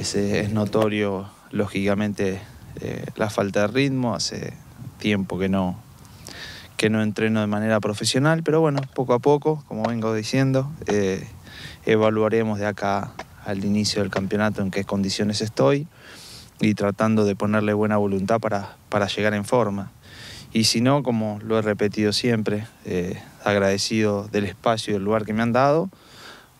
es, es notorio, lógicamente, eh, la falta de ritmo. Hace tiempo que no, que no entreno de manera profesional, pero bueno, poco a poco, como vengo diciendo, eh, evaluaremos de acá al inicio del campeonato en qué condiciones estoy y tratando de ponerle buena voluntad para, para llegar en forma. Y si no, como lo he repetido siempre, eh, agradecido del espacio y del lugar que me han dado,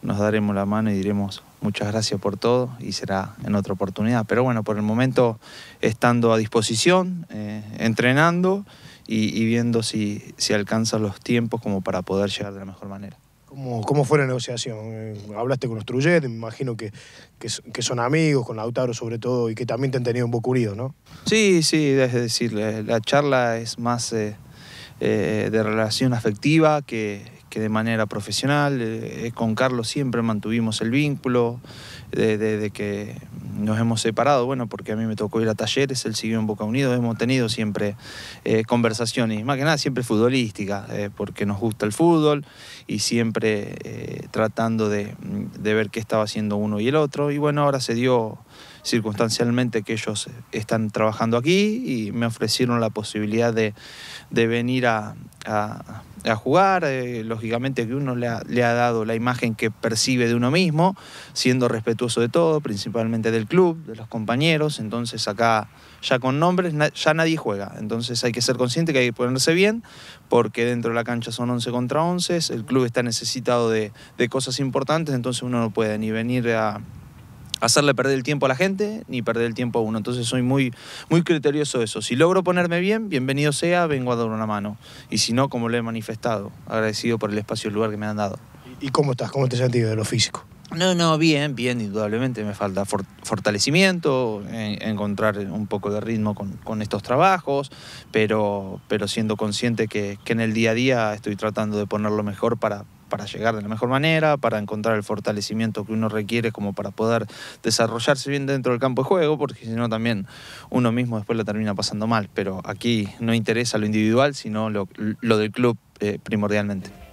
nos daremos la mano y diremos muchas gracias por todo y será en otra oportunidad. Pero bueno, por el momento estando a disposición, eh, entrenando y, y viendo si, si alcanzan los tiempos como para poder llegar de la mejor manera. ¿Cómo, cómo fue la negociación? Eh, hablaste con los Trullet, me imagino que, que, que son amigos, con Lautaro sobre todo, y que también te han tenido un poco unido, ¿no? Sí, sí, es decir, la, la charla es más eh, eh, de relación afectiva que, que de manera profesional. Eh, con Carlos siempre mantuvimos el vínculo de, de, que nos hemos separado, bueno, porque a mí me tocó ir a talleres, él siguió en Boca Unidos, hemos tenido siempre eh, conversaciones, más que nada siempre futbolísticas, eh, porque nos gusta el fútbol y siempre eh, tratando de, de, ver qué estaba haciendo uno y el otro. Y bueno, ahora se dio circunstancialmente que ellos están trabajando aquí y me ofrecieron la posibilidad de, de venir a, a jugar, lógicamente que uno le ha, le ha, dado la imagen que percibe de uno mismo, siendo respetuoso de todo, principalmente del club, de los compañeros, entonces acá ya con nombres ya nadie juega, entonces hay que ser consciente que hay que ponerse bien, porque dentro de la cancha son 11 contra 11, el club está necesitado de, de cosas importantes, entonces uno no puede ni venir a hacerle perder el tiempo a la gente ni perder el tiempo a uno. Entonces soy muy, muy criterioso de eso. Si logro ponerme bien, bienvenido sea, vengo a dar una mano. Y si no, como lo he manifestado, agradecido por el espacio y el lugar que me han dado. ¿Y cómo estás? ¿Cómo te has sentido de lo físico? No, no, bien, bien, indudablemente me falta for fortalecimiento, en, encontrar un poco de ritmo con, con estos trabajos, pero, pero siendo consciente que, que en el día a día estoy tratando de ponerlo mejor para, para llegar de la mejor manera, para encontrar el fortalecimiento que uno requiere como para poder desarrollarse bien dentro del campo de juego, porque si no también uno mismo después lo termina pasando mal. Pero aquí no interesa lo individual, sino lo, lo del club eh, primordialmente.